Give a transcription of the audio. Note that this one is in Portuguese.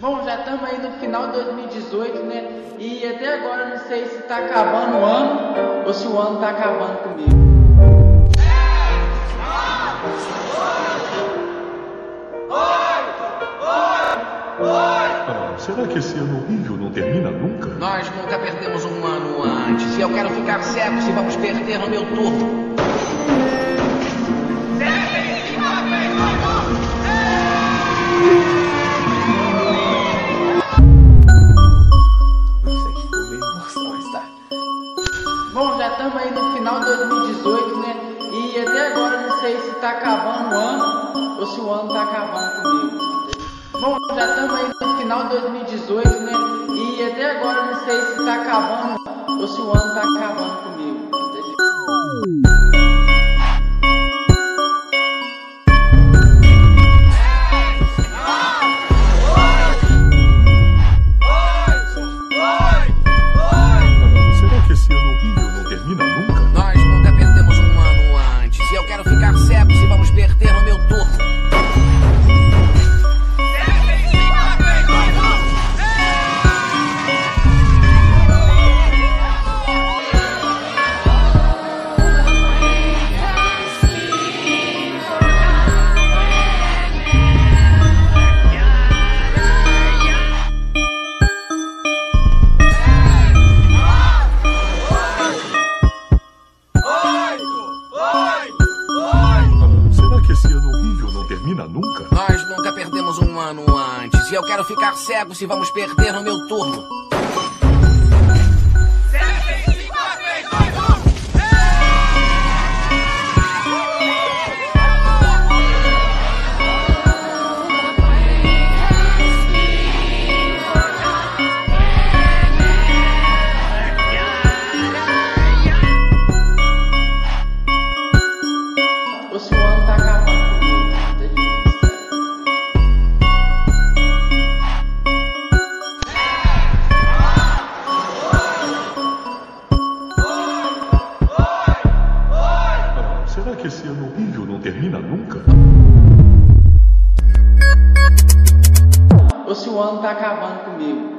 Bom, já estamos aí no final de 2018, né? E até agora não sei se tá acabando o ano ou se o ano tá acabando comigo. Ah, será que esse ano horrível não termina nunca? Nós nunca perdemos um ano antes. E eu quero ficar cego se vamos perder no meu turno. Bom, já estamos aí no final de 2018, né? E até agora não sei se tá acabando o ano ou se o ano tá acabando comigo. Bom, já estamos aí no final de 2018, né? E até agora não sei se tá acabando ou se o ano tá acabando que esse ano horrível não termina nunca? Nós nunca perdemos um ano antes. E eu quero ficar cego se vamos perder no meu turno. Será que esse ano horrível não termina nunca? Ou se o ano tá acabando comigo.